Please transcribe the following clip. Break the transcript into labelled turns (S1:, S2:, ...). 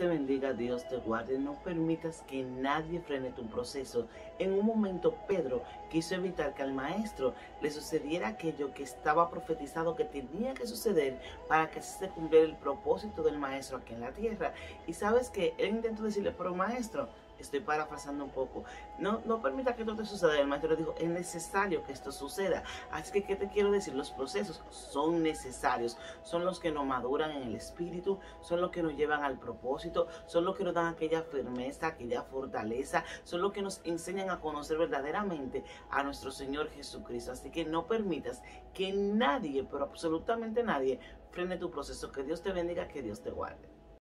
S1: te bendiga, Dios te guarde. No permitas que nadie frene tu proceso. En un momento Pedro quiso evitar que al maestro le sucediera aquello que estaba profetizado que tenía que suceder para que se cumpliera el propósito del maestro aquí en la tierra. Y sabes que él intentó decirle, pero maestro, estoy parafrasando un poco, no, no permita que esto te suceda. El maestro dijo, es necesario que esto suceda. Así que, ¿qué te quiero decir? Los procesos son necesarios, son los que nos maduran en el espíritu, son los que nos llevan al propósito, son los que nos dan aquella firmeza, aquella fortaleza, son los que nos enseñan a conocer verdaderamente a nuestro Señor Jesucristo. Así que no permitas que nadie, pero absolutamente nadie, frene tu proceso. Que Dios te bendiga, que Dios te guarde.